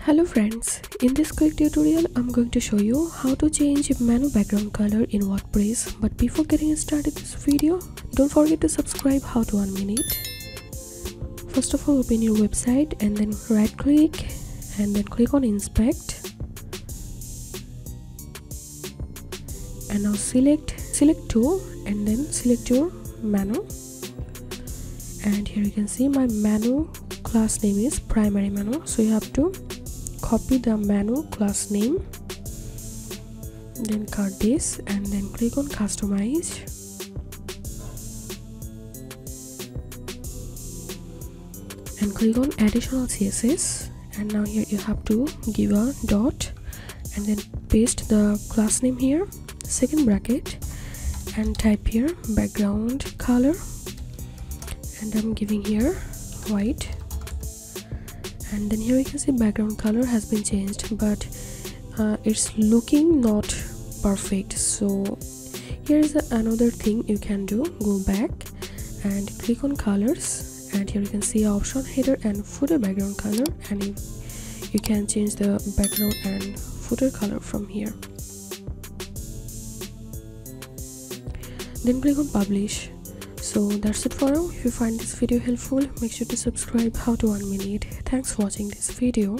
Hello friends, in this quick tutorial I'm going to show you how to change menu background color in WordPress. But before getting started this video don't forget to subscribe how to one minute. First of all open your website and then right click and then click on inspect. And now select select tool and then select your menu and here you can see my menu class name is primary menu. So you have to copy the menu class name then cut this and then click on customize. And click on additional css. And now here you have to give a dot and then paste the class name here second bracket and type here background color and i'm giving here white. And then here you can see background color has been changed but uh, it's looking not perfect. So here's another thing you can do. Go back and click on colors. And here you can see option header and footer background color. And you, you can change the background and footer color from here. Then click on publish so that's it for now. If you find this video helpful make sure to subscribe. How to one minute thanks for watching this video